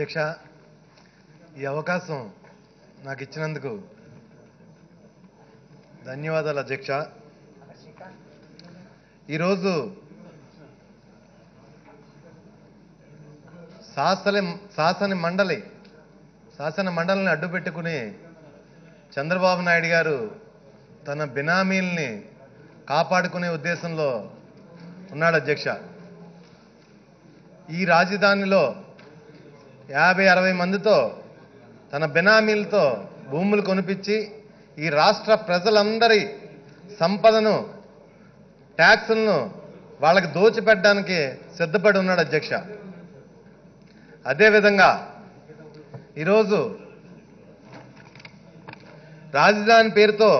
అధ్యక్ష ఈ అవకాశం నాకు ఇచ్చినందుకు ధన్యవాదాలు అధ్యక్ష. ఈరోజు శాసన శాసన మండలి శాసన మండలిని అడ్డు పెట్టుకుని చంద్రబాబు నాయుడు గారు తన బినామీల్ని కాపాడుకునే ఉద్దేశంలో ఉన్నాడు అధ్యక్ష. ఈ రాజధానిలో యాభై అరవై మందితో తన బినామీలతో భూములు కొనిపించి ఈ రాష్ట్ర ప్రజలందరి సంపదను ట్యాక్సులను వాళ్ళకి దోచిపెట్టడానికి సిద్ధపడి ఉన్నాడు అధ్యక్ష. అదేవిధంగా ఈరోజు రాజధాని పేరుతో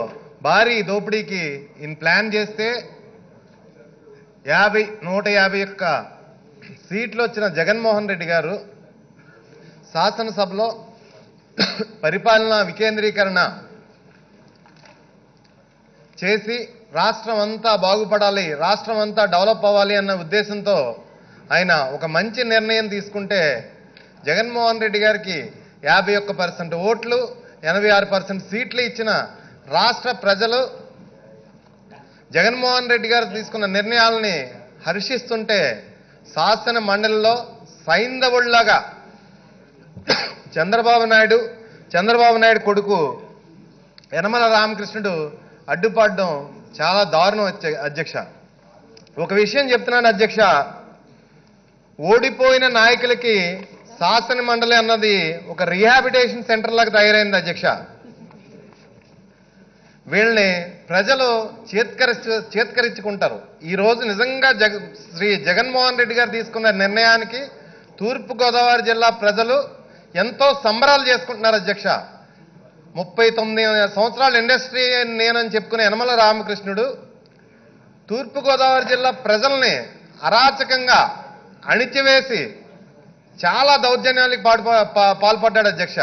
భారీ దోపిడీకి ఈయన ప్లాన్ చేస్తే యాభై నూట యాభై ఒక్క సీట్లు వచ్చిన జగన్మోహన్ రెడ్డి గారు శాసనసభలో పరిపాలన వికేంద్రీకరణ చేసి రాష్ట్రం అంతా బాగుపడాలి రాష్ట్రం అంతా డెవలప్ అవ్వాలి అన్న ఉద్దేశంతో ఆయన ఒక మంచి నిర్ణయం తీసుకుంటే జగన్మోహన్ రెడ్డి గారికి యాభై ఒక్క పర్సెంట్ ఓట్లు ఎనభై ఆరు పర్సెంట్ సీట్లు ఇచ్చిన రాష్ట్ర ప్రజలు జగన్మోహన్ రెడ్డి గారు తీసుకున్న నిర్ణయాలని హర్షిస్తుంటే శాసన మండలిలో సైంధవుళ్ళాగా చంద్రబాబు నాయుడు చంద్రబాబు నాయుడు కొడుకు యనమల రామకృష్ణుడు అడ్డుపడడం చాలా దారుణం అధ్యక్ష. ఒక విషయం చెప్తున్నాను అధ్యక్ష. ఓడిపోయిన నాయకులకి శాసన మండలి అన్నది ఒక రీహాబిటేషన్ సెంటర్ లాగా తయారైంది అధ్యక్ష. వీళ్ళని ప్రజలు చేత్కరించి చేత్కరించుకుంటారు. ఈ రోజు నిజంగా జగ శ్రీ జగన్మోహన్ రెడ్డి గారు తీసుకున్న నిర్ణయానికి తూర్పుగోదావరి జిల్లా ప్రజలు ఎంతో సంబరాలు చేసుకుంటున్నారు అధ్యక్ష. ముప్పై తొమ్మిది సంవత్సరాలు ఇండస్ట్రీ నేనని చెప్పుకునే యనమల రామకృష్ణుడు తూర్పుగోదావరి జిల్లా ప్రజల్ని అరాచకంగా అణిచివేసి చాలా దౌర్జన్యాలకు పాటు పాల్పడ్డాడు అధ్యక్ష.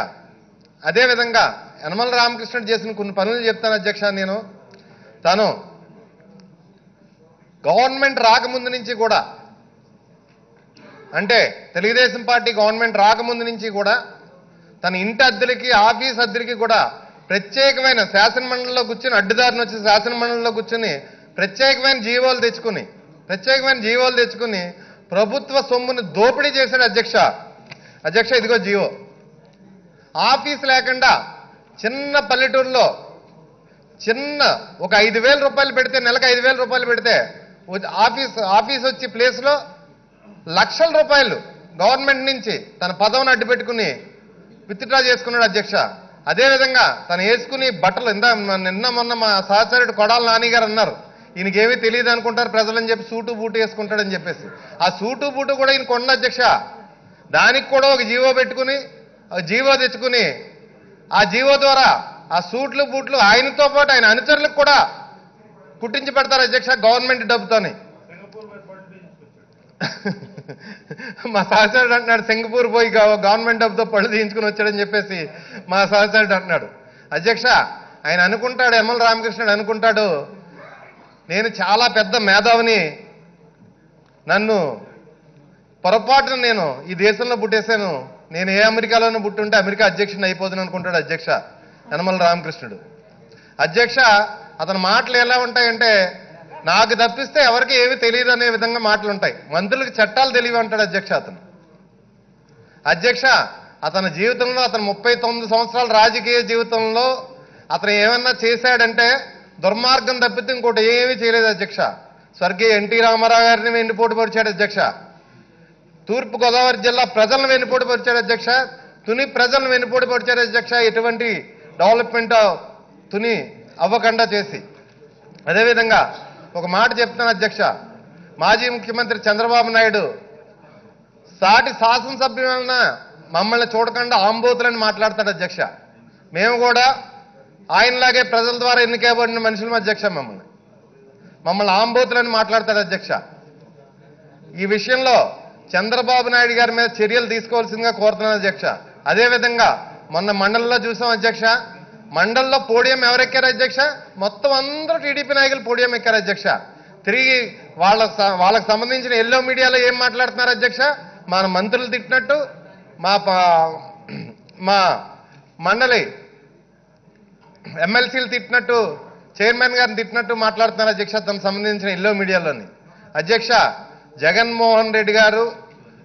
అదేవిధంగా యనమల రామకృష్ణుడు చేసిన కొన్ని పనులు చెప్తాను అధ్యక్ష నేను. తను గవర్నమెంట్ రాకముందు నుంచి కూడా అంటే తెలుగుదేశం పార్టీ గవర్నమెంట్ రాకముందు నుంచి కూడా తన ఇంటి అద్దెలకి ఆఫీస్ అద్దెలకి కూడా ప్రత్యేకమైన శాసనమండలిలో కూర్చుని అడ్డుదారిని వచ్చి శాసనమండలిలో కూర్చుని ప్రత్యేకమైన జీవోలు తెచ్చుకుని ప్రత్యేకమైన జీవోలు తెచ్చుకుని ప్రభుత్వ సొమ్ముని దోపిడీ చేశాడు అధ్యక్ష. అధ్యక్ష ఇదిగో జీవో. ఆఫీస్ లేకుండా చిన్న పల్లెటూరులో చిన్న ఒక ఐదు వేల రూపాయలు పెడితే నెలకు ఐదు రూపాయలు పెడితే ఆఫీస్ ఆఫీస్ వచ్చి ప్లేస్లో లక్షల రూపాయలు గవర్నమెంట్ నుంచి తన పదవిని అడ్డు పెట్టుకుని విత్డ్రా చేసుకున్నాడు అధ్యక్ష. అదేవిధంగా తను వేసుకుని బట్టలు ఇందా నిన్న మొన్న మా సహచరుడు కొడాల నాని గారు అన్నారు. ఈయనకేమీ తెలియదు అనుకుంటారు ప్రజలని చెప్పి సూటు బూటు వేసుకుంటాడని చెప్పేసి. ఆ సూటు బూటు కూడా ఈయన కొండ అధ్యక్ష. దానికి కూడా ఒక జీవో పెట్టుకుని ఆ జీవో తెచ్చుకుని ఆ జీవో ద్వారా ఆ సూట్లు బూట్లు ఆయనతో పాటు ఆయన అనుచరులకు కూడా పుట్టించి పెడతారు అధ్యక్ష గవర్నమెంట్ డబ్బుతోని. మా సహచరుడు అంటున్నాడు సింగపూర్ పోయి గవర్నమెంట్ డబ్బుతో పళ్ళు తీయించుకుని వచ్చాడని చెప్పేసి మా సహచరుడు అంటున్నాడు. అధ్యక్ష ఆయన అనుకుంటాడు ఎమ్మెల్ రామకృష్ణుడు అనుకుంటాడు నేను చాలా పెద్ద మేధావిని నన్ను పొరపాటున నేను ఈ దేశంలో పుట్టేశాను నేను ఏ అమెరికాలోనూ పుట్టుంటే అమెరికా అధ్యక్షుని అయిపోదని అనుకుంటాడు అధ్యక్ష యనమల రామకృష్ణుడు. అధ్యక్ష అతని మాటలు ఎలా ఉంటాయంటే నాకు తప్పిస్తే ఎవరికి ఏమీ తెలియదు అనే విధంగా మాటలు ఉంటాయి మంత్రులకు చట్టాలు తెలియవు అంటాడు అధ్యక్ష అతను. అధ్యక్ష అతని జీవితంలో అతను ముప్పై తొమ్మిది సంవత్సరాల రాజకీయ జీవితంలో అతను ఏమన్నా చేశాడంటే దుర్మార్గం తప్పితే ఇంకోటి ఏమీ చేయలేదు అధ్యక్ష. స్వర్గీయ ఎన్టీ రామారావు గారిని వెన్నుపోటు పరిచాడు అధ్యక్ష. తూర్పుగోదావరి జిల్లా ప్రజలను వెన్నుపోటు పరిచాడు అధ్యక్ష. తుని ప్రజలను వెన్నుపోటు పరిచాడు అధ్యక్ష. ఎటువంటి డెవలప్మెంట్ తుని అవ్వకుండా చేసి. అదేవిధంగా ఒక మాట చెప్తాను అధ్యక్ష. మాజీ ముఖ్యమంత్రి చంద్రబాబు నాయుడు సాటి శాసనసభ్యులన్న మమ్మల్ని చూడకుండా ఆంబోతులని మాట్లాడతాడు అధ్యక్ష. మేము కూడా ఆయనలాగే ప్రజల ద్వారా ఎన్నికబడిన మనుషులం అధ్యక్ష మమ్మల్ని. మమ్మల్ని ఆంబోతులని మాట్లాడతాడు అధ్యక్ష. ఈ విషయంలో చంద్రబాబు నాయుడు గారి మీద చర్యలు తీసుకోవాల్సిందిగా కోరుతున్నాను అధ్యక్ష. అదేవిధంగా మొన్న మండలంలో చూసాం అధ్యక్ష మండల్లో పోడియం ఎవరెక్కారు అధ్యక్ష? మొత్తం అందరూ టీడీపీ నాయకులు పోడియం ఎక్కారు అధ్యక్ష. తిరిగి వాళ్ళ స- వాళ్ళకి సంబంధించిన ఎల్లో మీడియాలో ఏం మాట్లాడుతున్నారు అధ్యక్ష? మన మంత్రులు తిట్టినట్టు మా మా మండలి ఎమ్మెల్సీలు తిట్టినట్టు చైర్మన్ గారిని తిట్టినట్టు మాట్లాడుతున్నారు అధ్యక్ష తనకు సంబంధించిన ఎల్లో మీడియాలోని. అధ్యక్ష జగన్మోహన్ రెడ్డి గారు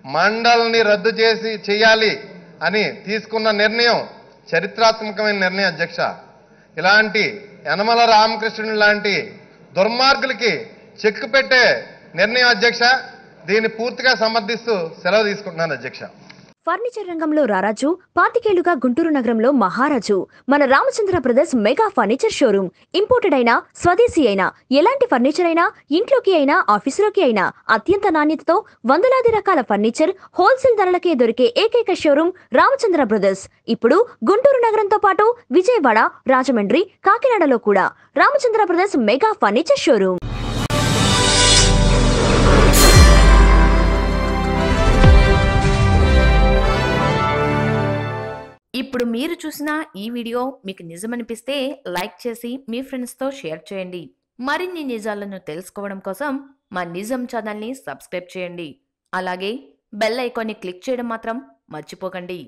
మండలిని రద్దు చేసి చేయాలి అని తీసుకున్న నిర్ణయం చరిత్రాత్మకమైన నిర్ణయం అధ్యక్ష. ఇలాంటి యనమల రామకృష్ణుని లాంటి దుర్మార్గులకి చెక్కు పెట్టే నిర్ణయం అధ్యక్ష. దీన్ని పూర్తిగా సమర్థిస్తూ సెలవు తీసుకుంటున్నాను అధ్యక్ష. ఫర్నిచర్ రంగంలో రారాజు పాతికేళ్ళుగా గుంటూరు నగరంలో మహారాజు. మన Ramachandra brothers mega furniture showroom. Imported అయినా స్వదేశీ అయినా ఎలాంటి ఫర్నిచర్ అయినా ఇంట్లోకి అయినా ఆఫీసులోకి అయినా అత్యంత నాణ్యతతో వందలాది రకాల ఫర్నిచర్ హోల్సేల్ ధరలకే దొరికే ఏకైక షోరూమ్ రామచంద్ర బ్రదర్స్. ఇప్పుడు గుంటూరు నగరంతో పాటు విజయవాడ రాజమండ్రి కాకినాడలో కూడా Ramachandra brothers mega furniture showroom. ఇప్పుడు మీరు చూసిన ఈ వీడియో మీకు నిజమనిపిస్తే లైక్ చేసి మీ ఫ్రెండ్స్తో షేర్ చేయండి. మరిన్ని నిజాలను తెలుసుకోవడం కోసం మా నిజం ఛానల్ని సబ్స్క్రైబ్ చేయండి. అలాగే బెల్ ఐకాన్ని క్లిక్ చేయడం మాత్రం మర్చిపోకండి.